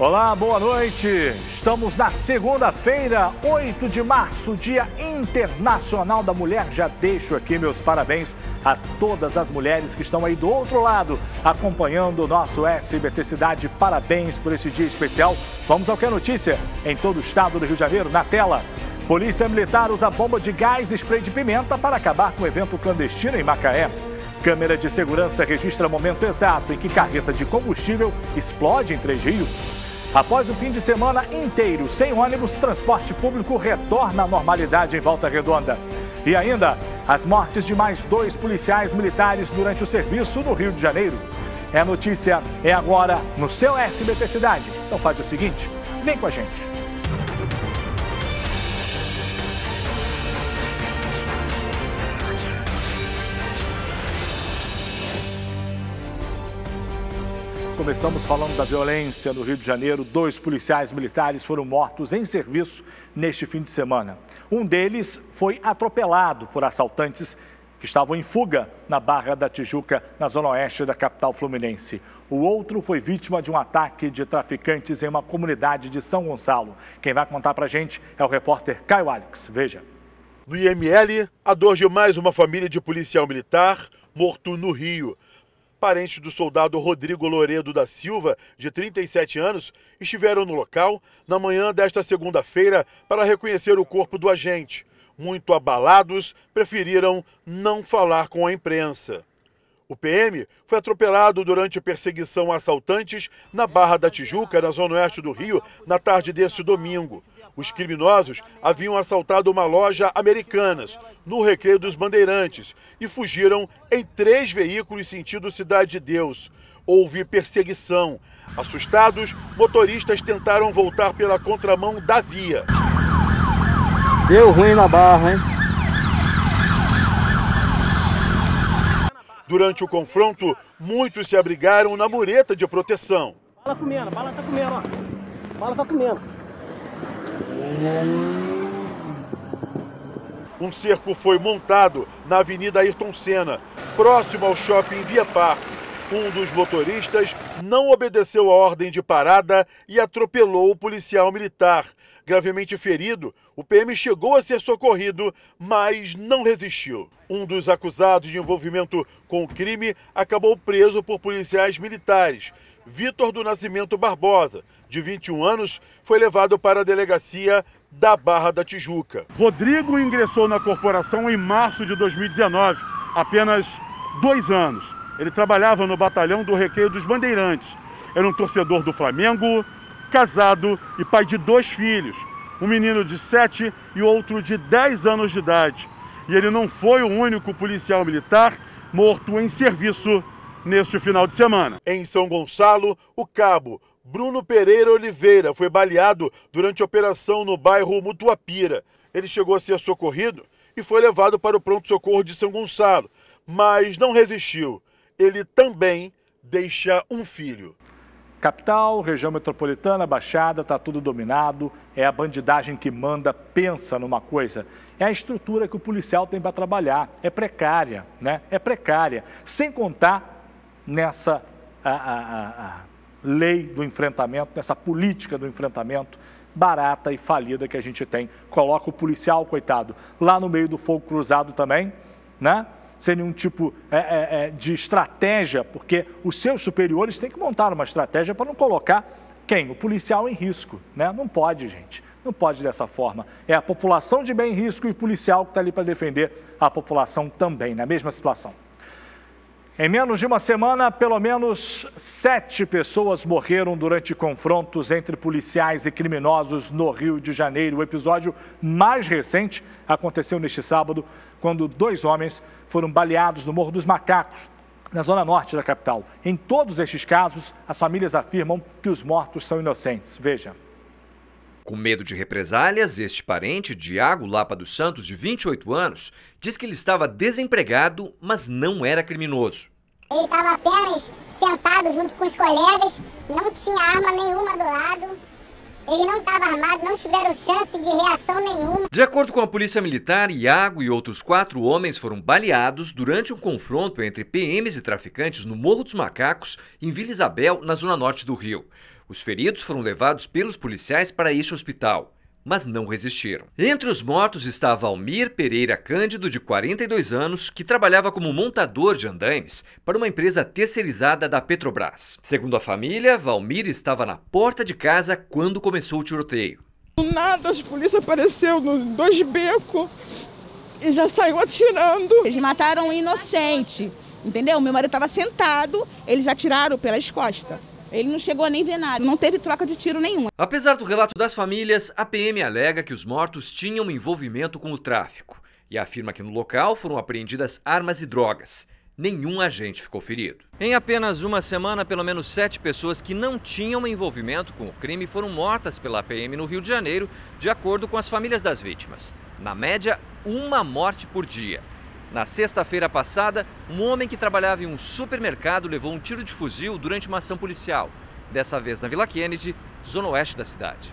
Olá, boa noite. Estamos na segunda-feira, 8 de março, Dia Internacional da Mulher. Já deixo aqui meus parabéns a todas as mulheres que estão aí do outro lado acompanhando o nosso SBT Cidade. Parabéns por esse dia especial. Vamos ao que é notícia em todo o estado do Rio de Janeiro, na tela. Polícia Militar usa bomba de gás e spray de pimenta para acabar com o evento clandestino em Macaé. Câmera de segurança registra momento exato em que carreta de combustível explode em Três Rios. Após o fim de semana inteiro sem ônibus, transporte público retorna à normalidade em Volta Redonda. E ainda, as mortes de mais dois policiais militares durante o serviço no Rio de Janeiro. É notícia, é agora no seu SBT Cidade. Então faz o seguinte, vem com a gente. Começamos falando da violência no Rio de Janeiro. Dois policiais militares foram mortos em serviço neste fim de semana. Um deles foi atropelado por assaltantes que estavam em fuga na Barra da Tijuca, na zona oeste da capital fluminense. O outro foi vítima de um ataque de traficantes em uma comunidade de São Gonçalo. Quem vai contar para a gente é o repórter Caio Alex. Veja. No IML, a dor de mais uma família de policial militar morto no Rio. Parentes do soldado Rodrigo Loredo da Silva, de 37 anos, estiveram no local na manhã desta segunda-feira para reconhecer o corpo do agente. Muito abalados, preferiram não falar com a imprensa. O PM foi atropelado durante perseguição a assaltantes na Barra da Tijuca, na zona oeste do Rio, na tarde deste domingo. Os criminosos haviam assaltado uma loja Americanas, no Recreio dos Bandeirantes, e fugiram em três veículos sentido Cidade de Deus. Houve perseguição. Assustados, motoristas tentaram voltar pela contramão da via. Deu ruim na barra, hein? Durante o confronto, muitos se abrigaram na mureta de proteção. Bala comendo, bala tá comendo, ó. Bala tá comendo. Um cerco foi montado na Avenida Ayrton Senna, próximo ao shopping Via Parque. Um dos motoristas não obedeceu a ordem de parada e atropelou o policial militar. Gravemente ferido, o PM chegou a ser socorrido, mas não resistiu. Um dos acusados de envolvimento com o crime acabou preso por policiais militares. Vitor do Nascimento Barbosa, de 21 anos, foi levado para a delegacia da Barra da Tijuca. Rodrigo ingressou na corporação em março de 2019, apenas dois anos. Ele trabalhava no batalhão do Recreio dos Bandeirantes. Era um torcedor do Flamengo, casado e pai de dois filhos, um menino de 7 e outro de 10 anos de idade. E ele não foi o único policial militar morto em serviço neste final de semana. Em São Gonçalo, o cabo Bruno Pereira Oliveira foi baleado durante a operação no bairro Mutuapira. Ele chegou a ser socorrido e foi levado para o pronto-socorro de São Gonçalo, mas não resistiu. Ele também deixa um filho. Capital, região metropolitana, Baixada, está tudo dominado. É a bandidagem que manda, pensa numa coisa. É a estrutura que o policial tem para trabalhar. É precária, né? É precária. Sem contar nessa a, a, a, lei do enfrentamento, nessa política do enfrentamento barata e falida que a gente tem. Coloca o policial, coitado, lá no meio do fogo cruzado também, né? sem nenhum tipo é, é, é, de estratégia, porque os seus superiores têm que montar uma estratégia para não colocar quem? O policial em risco. Né? Não pode, gente. Não pode dessa forma. É a população de bem risco e o policial que está ali para defender a população também, na mesma situação. Em menos de uma semana, pelo menos sete pessoas morreram durante confrontos entre policiais e criminosos no Rio de Janeiro. O episódio mais recente aconteceu neste sábado, quando dois homens foram baleados no Morro dos Macacos, na zona norte da capital. Em todos estes casos, as famílias afirmam que os mortos são inocentes. Veja. Com medo de represálias, este parente, Diago Lapa dos Santos, de 28 anos, diz que ele estava desempregado, mas não era criminoso. Ele estava apenas sentado junto com os colegas, não tinha arma nenhuma do lado. Ele não estava armado, não tiveram chance de reação nenhuma. De acordo com a Polícia Militar, Iago e outros quatro homens foram baleados durante um confronto entre PMs e traficantes no Morro dos Macacos, em Vila Isabel, na zona norte do Rio. Os feridos foram levados pelos policiais para este hospital, mas não resistiram. Entre os mortos estava Almir Pereira Cândido, de 42 anos, que trabalhava como montador de andaimes para uma empresa terceirizada da Petrobras. Segundo a família, Valmir estava na porta de casa quando começou o tiroteio. Do nada, a polícia apareceu nos dois becos e já saiu atirando. Eles mataram um inocente, entendeu? Meu marido estava sentado, eles atiraram pelas costas. Ele não chegou a nem ver nada, não teve troca de tiro nenhuma. Apesar do relato das famílias, a PM alega que os mortos tinham envolvimento com o tráfico e afirma que no local foram apreendidas armas e drogas. Nenhum agente ficou ferido. Em apenas uma semana, pelo menos sete pessoas que não tinham envolvimento com o crime foram mortas pela PM no Rio de Janeiro, de acordo com as famílias das vítimas. Na média, uma morte por dia. Na sexta-feira passada, um homem que trabalhava em um supermercado levou um tiro de fuzil durante uma ação policial, dessa vez na Vila Kennedy, zona oeste da cidade.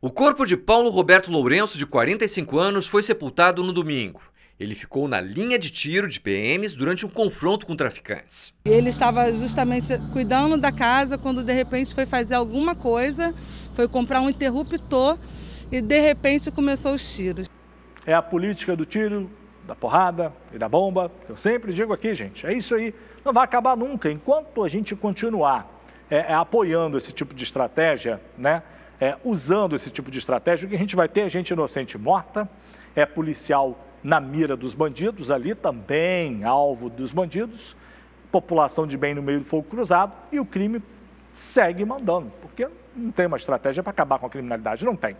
O corpo de Paulo Roberto Lourenço, de 45 anos, foi sepultado no domingo. Ele ficou na linha de tiro de PMs durante um confronto com traficantes. Ele estava justamente cuidando da casa quando de repente foi fazer alguma coisa, foi comprar um interruptor e de repente começou os tiros. É a política do tiro, da porrada e da bomba. Eu sempre digo aqui, gente, é isso aí. Não vai acabar nunca. Enquanto a gente continuar é, é, apoiando esse tipo de estratégia, né, é, usando esse tipo de estratégia, o que a gente vai ter é gente inocente morta, é policial na mira dos bandidos ali, também alvo dos bandidos, população de bem no meio do fogo cruzado e o crime segue mandando, porque não tem uma estratégia para acabar com a criminalidade, não tem.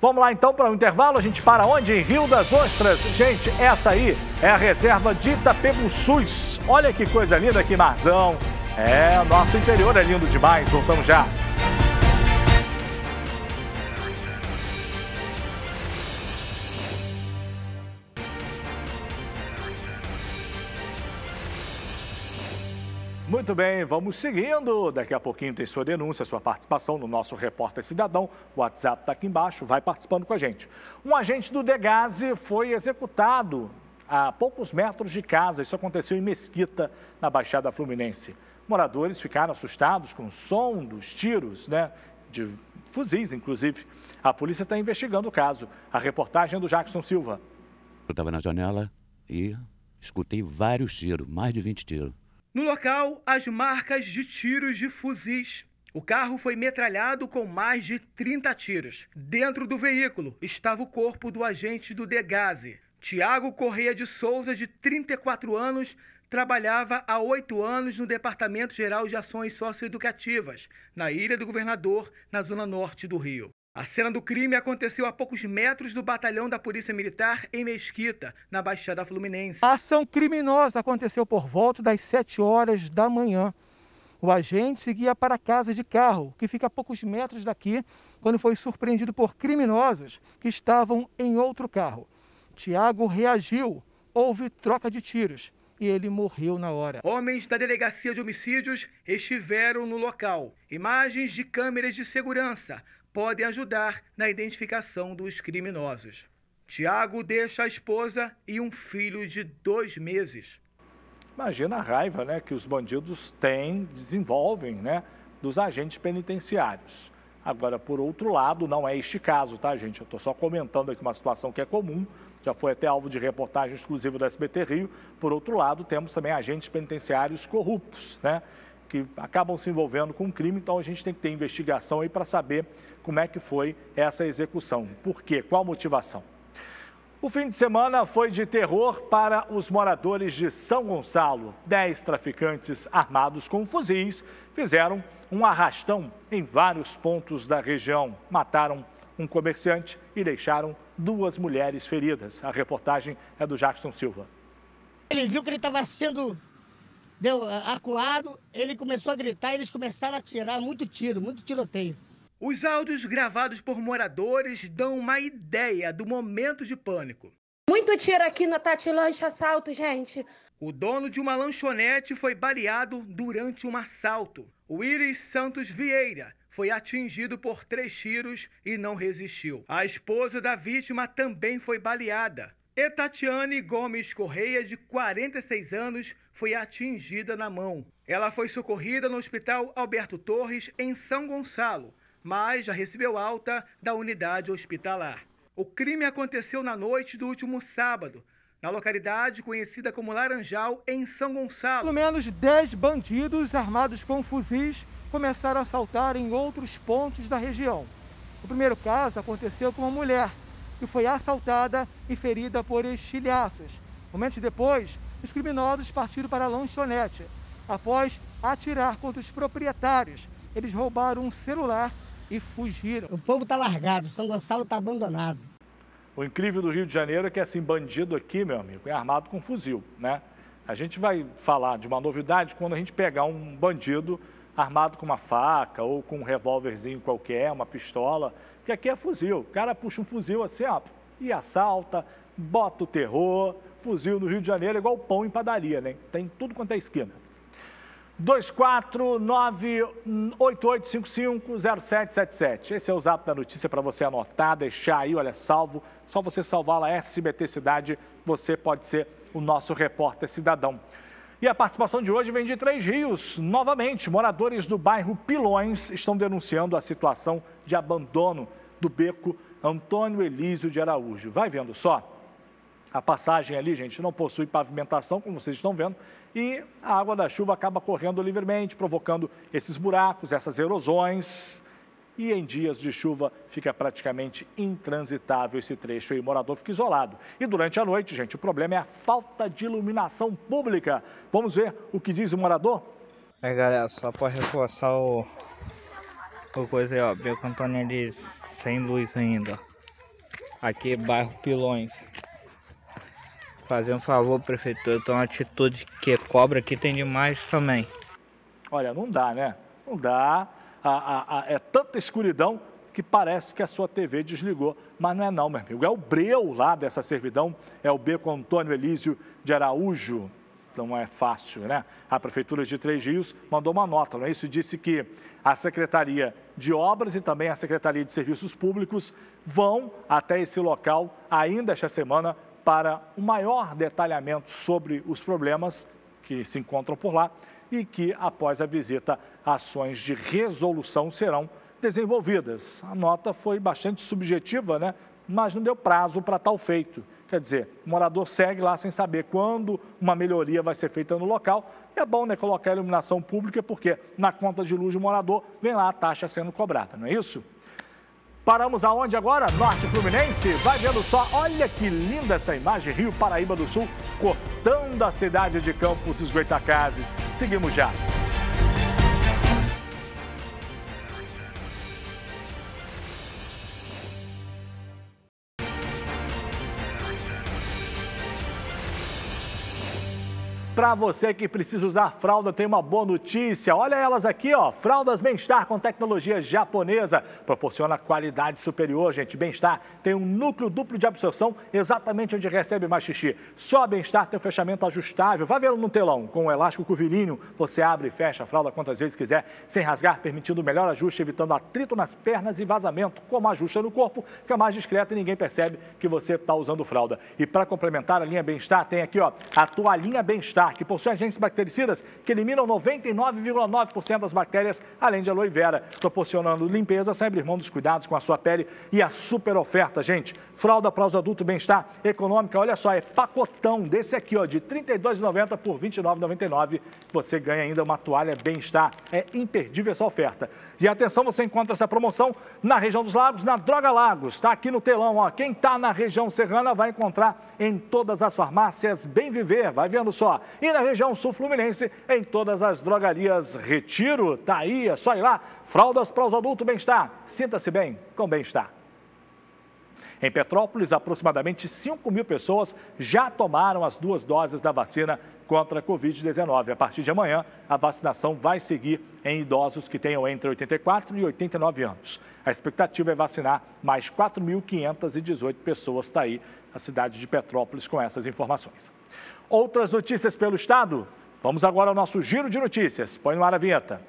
Vamos lá então para o um intervalo. A gente para onde? Em Rio das Ostras. Gente, essa aí é a reserva de Itapebuçus. Olha que coisa linda, que marzão. É, nosso interior é lindo demais. Voltamos já. Muito bem, vamos seguindo. Daqui a pouquinho tem sua denúncia, sua participação no nosso Repórter Cidadão. O WhatsApp está aqui embaixo, vai participando com a gente. Um agente do Degase foi executado a poucos metros de casa. Isso aconteceu em Mesquita, na Baixada Fluminense. Moradores ficaram assustados com o som dos tiros, né? De fuzis, inclusive. A polícia está investigando o caso. A reportagem é do Jackson Silva. Eu estava na janela e escutei vários tiros, mais de 20 tiros. No local, as marcas de tiros de fuzis. O carro foi metralhado com mais de 30 tiros. Dentro do veículo estava o corpo do agente do Degase. Tiago Correia de Souza, de 34 anos, trabalhava há oito anos no Departamento Geral de Ações Socioeducativas, na Ilha do Governador, na zona norte do Rio. A cena do crime aconteceu a poucos metros do batalhão da Polícia Militar em Mesquita, na Baixada Fluminense. A ação criminosa aconteceu por volta das 7 horas da manhã. O agente seguia para casa de carro, que fica a poucos metros daqui, quando foi surpreendido por criminosos que estavam em outro carro. Tiago reagiu, houve troca de tiros e ele morreu na hora. Homens da Delegacia de Homicídios estiveram no local. Imagens de câmeras de segurança podem ajudar na identificação dos criminosos. Tiago deixa a esposa e um filho de dois meses. Imagina a raiva né, que os bandidos têm, desenvolvem né, dos agentes penitenciários. Agora, por outro lado, não é este caso, tá, gente? Eu estou só comentando aqui uma situação que é comum, já foi até alvo de reportagem exclusiva do SBT Rio. Por outro lado, temos também agentes penitenciários corruptos, né? que acabam se envolvendo com crime, então a gente tem que ter investigação aí para saber como é que foi essa execução. Por quê? Qual a motivação? O fim de semana foi de terror para os moradores de São Gonçalo. Dez traficantes armados com fuzis fizeram um arrastão em vários pontos da região. Mataram um comerciante e deixaram duas mulheres feridas. A reportagem é do Jackson Silva. Ele viu que ele estava sendo deu acuado, ele começou a gritar e eles começaram a tirar muito tiro, muito tiroteio. Os áudios gravados por moradores dão uma ideia do momento de pânico. Muito tiro aqui na Tati Lanche Assalto, gente. O dono de uma lanchonete foi baleado durante um assalto. Willis Santos Vieira foi atingido por três tiros e não resistiu. A esposa da vítima também foi baleada. E Tatiane Gomes Correia, de 46 anos, foi atingida na mão. Ela foi socorrida no Hospital Alberto Torres, em São Gonçalo, mas já recebeu alta da unidade hospitalar. O crime aconteceu na noite do último sábado, na localidade conhecida como Laranjal, em São Gonçalo. Pelo menos 10 bandidos armados com fuzis começaram a assaltar em outros pontos da região. O primeiro caso aconteceu com uma mulher que foi assaltada e ferida por estilhaços. Momentos depois, os criminosos partiram para a lanchonete. Após atirar contra os proprietários, eles roubaram um celular e fugiram. O povo está largado, São Gonçalo está abandonado. O incrível do Rio de Janeiro é que, assim, bandido aqui, meu amigo, é armado com fuzil, né? A gente vai falar de uma novidade quando a gente pegar um bandido armado com uma faca ou com um revólverzinho qualquer, uma pistola, que aqui é fuzil. O cara puxa um fuzil assim, ó, e assalta, bota o terror. Fuzil no Rio de Janeiro é igual pão em padaria, né? Tem tudo quanto é esquina. 24988550777. Esse é o zap da notícia para você anotar, deixar aí, olha, salvo. Só você salvar lá SBT Cidade, você pode ser o nosso repórter cidadão. E a participação de hoje vem de Três Rios. Novamente, moradores do bairro Pilões estão denunciando a situação de abandono do beco Antônio Elísio de Araújo. Vai vendo só. A passagem ali, gente, não possui pavimentação, como vocês estão vendo, e a água da chuva acaba correndo livremente, provocando esses buracos, essas erosões. E em dias de chuva fica praticamente intransitável esse trecho e o morador fica isolado. E durante a noite, gente, o problema é a falta de iluminação pública. Vamos ver o que diz o morador? É, galera, só para reforçar o, o coisa aí, ó, Beco Antônio ali sem luz ainda. Aqui, bairro Pilões. Fazer um favor, prefeitura, então uma atitude que cobra aqui tem demais também. Olha, não dá, né? Não dá. A, a, a, é tanta escuridão que parece que a sua TV desligou. Mas não é não, meu amigo. É o breu lá dessa servidão, é o Beco Antônio Elísio de Araújo. Não é fácil, né? A Prefeitura de Três Rios mandou uma nota, não é isso? Disse que a Secretaria de Obras e também a Secretaria de Serviços Públicos vão até esse local ainda esta semana para um maior detalhamento sobre os problemas que se encontram por lá e que, após a visita, ações de resolução serão desenvolvidas. A nota foi bastante subjetiva, né? mas não deu prazo para tal feito. Quer dizer, o morador segue lá sem saber quando uma melhoria vai ser feita no local. É bom né, colocar a iluminação pública, porque na conta de luz do morador vem lá a taxa sendo cobrada, não é isso? Paramos aonde agora? Norte Fluminense? Vai vendo só, olha que linda essa imagem, Rio Paraíba do Sul, cortando a cidade de Campos dos Goitacazes. Seguimos já. Para você que precisa usar fralda, tem uma boa notícia. Olha elas aqui, ó. Fraldas Bem-Estar com tecnologia japonesa. Proporciona qualidade superior, gente. Bem-Estar tem um núcleo duplo de absorção exatamente onde recebe mais xixi. Só Bem-Estar tem um fechamento ajustável. Vai vê-lo no telão. Com o um elástico curvilíneo, você abre e fecha a fralda quantas vezes quiser, sem rasgar, permitindo o melhor ajuste, evitando atrito nas pernas e vazamento. Como ajusta no corpo, fica mais discreto e ninguém percebe que você está usando fralda. E para complementar a linha Bem-Estar, tem aqui, ó, a toalhinha Bem-Estar que possui agentes bactericidas que eliminam 99,9% das bactérias, além de aloe vera, proporcionando limpeza sem abrir mão dos cuidados com a sua pele. E a super oferta, gente, fralda para os adultos bem-estar econômica, olha só, é pacotão desse aqui, ó, de R$ 32,90 por R$ 29,99. Você ganha ainda uma toalha bem-estar. É imperdível essa oferta. E atenção, você encontra essa promoção na região dos lagos, na Droga Lagos. Está aqui no telão, ó. Quem está na região serrana vai encontrar em todas as farmácias Bem Viver. Vai vendo só e na região sul fluminense, em todas as drogarias Retiro. Tá aí, é só ir lá. Fraldas para os adultos bem-estar. Sinta-se bem com bem-estar. Em Petrópolis, aproximadamente 5 mil pessoas já tomaram as duas doses da vacina contra a Covid-19. A partir de amanhã, a vacinação vai seguir em idosos que tenham entre 84 e 89 anos. A expectativa é vacinar mais 4.518 pessoas. Está aí a cidade de Petrópolis com essas informações. Outras notícias pelo Estado? Vamos agora ao nosso giro de notícias. Põe no ar a vinheta.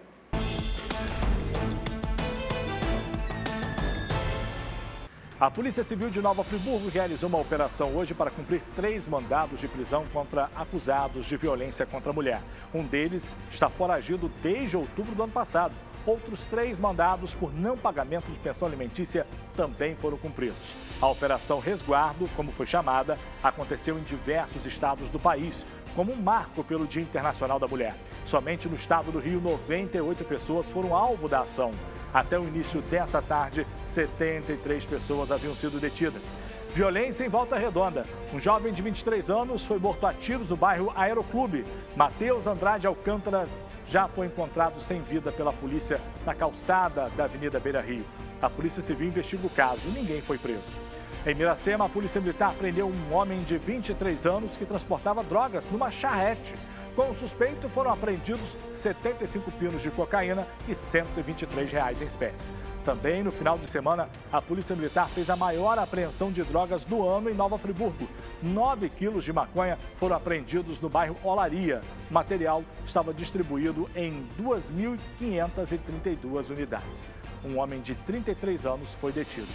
A Polícia Civil de Nova Friburgo realizou uma operação hoje para cumprir três mandados de prisão contra acusados de violência contra a mulher. Um deles está foragido desde outubro do ano passado. Outros três mandados por não pagamento de pensão alimentícia também foram cumpridos. A Operação Resguardo, como foi chamada, aconteceu em diversos estados do país, como um marco pelo Dia Internacional da Mulher. Somente no estado do Rio, 98 pessoas foram alvo da ação. Até o início dessa tarde, 73 pessoas haviam sido detidas. Violência em Volta Redonda. Um jovem de 23 anos foi morto a tiros no bairro Aeroclube. Mateus Andrade Alcântara já foi encontrado sem vida pela polícia na calçada da Avenida Beira Rio. A Polícia Civil investiga o caso. Ninguém foi preso. Em Miracema, a Polícia Militar prendeu um homem de 23 anos que transportava drogas numa charrete. Com o suspeito foram apreendidos 75 pinos de cocaína e 123 reais em espécie. Também no final de semana, a Polícia Militar fez a maior apreensão de drogas do ano em Nova Friburgo. 9 quilos de maconha foram apreendidos no bairro Olaria. O material estava distribuído em 2.532 unidades. Um homem de 33 anos foi detido.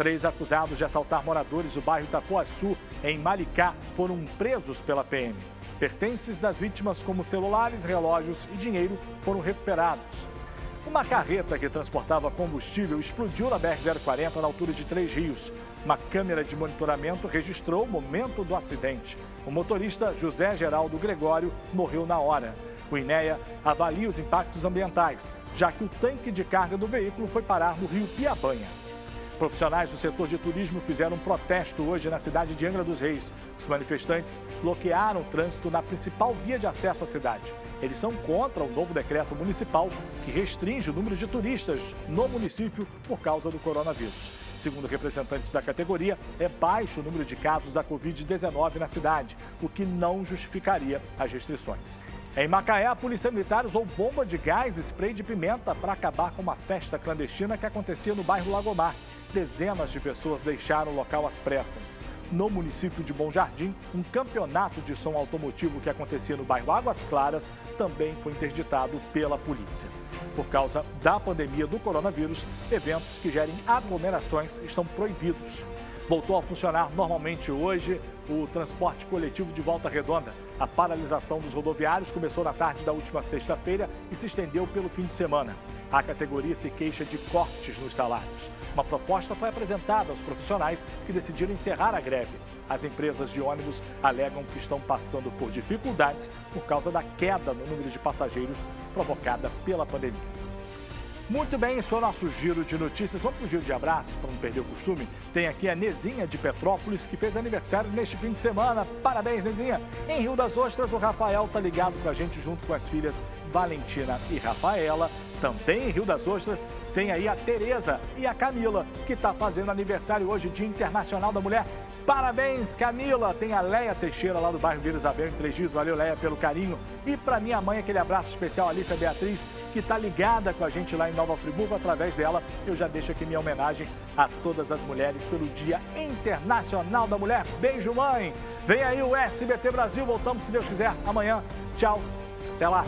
Três acusados de assaltar moradores do bairro Itapuaçu, em Maricá, foram presos pela PM. Pertences das vítimas, como celulares, relógios e dinheiro, foram recuperados. Uma carreta que transportava combustível explodiu na BR-040 na altura de Três Rios. Uma câmera de monitoramento registrou o momento do acidente. O motorista José Geraldo Gregório morreu na hora. O INEA avalia os impactos ambientais, já que o tanque de carga do veículo foi parar no rio Piabanha. Profissionais do setor de turismo fizeram um protesto hoje na cidade de Angra dos Reis. Os manifestantes bloquearam o trânsito na principal via de acesso à cidade. Eles são contra o novo decreto municipal que restringe o número de turistas no município por causa do coronavírus. Segundo representantes da categoria, é baixo o número de casos da Covid-19 na cidade, o que não justificaria as restrições. Em Macaé, a Polícia Militar usou bomba de gás e spray de pimenta para acabar com uma festa clandestina que acontecia no bairro Lagomar dezenas de pessoas deixaram o local às pressas. No município de Bom Jardim, um campeonato de som automotivo que acontecia no bairro Águas Claras também foi interditado pela polícia. Por causa da pandemia do coronavírus, eventos que gerem aglomerações estão proibidos. Voltou a funcionar normalmente hoje o transporte coletivo de Volta Redonda. A paralisação dos rodoviários começou na tarde da última sexta-feira e se estendeu pelo fim de semana. A categoria se queixa de cortes nos salários. Uma proposta foi apresentada aos profissionais que decidiram encerrar a greve. As empresas de ônibus alegam que estão passando por dificuldades por causa da queda no número de passageiros provocada pela pandemia. Muito bem, esse foi o nosso giro de notícias. Vamos para giro de abraço, para não perder o costume. Tem aqui a Nezinha de Petrópolis, que fez aniversário neste fim de semana. Parabéns, Nezinha! Em Rio das Ostras, o Rafael está ligado com a gente junto com as filhas Valentina e Rafaela. Também em Rio das Ostras tem aí a Tereza e a Camila, que está fazendo aniversário hoje, Dia Internacional da Mulher. Parabéns, Camila! Tem a Leia Teixeira lá do bairro Vila Isabel, em Três Dias. Valeu, Leia, pelo carinho. E para minha mãe, aquele abraço especial, Alicia Beatriz, que está ligada com a gente lá em Nova Friburgo. Através dela, eu já deixo aqui minha homenagem a todas as mulheres pelo Dia Internacional da Mulher. Beijo, mãe! Vem aí o SBT Brasil. Voltamos, se Deus quiser, amanhã. Tchau. Até lá.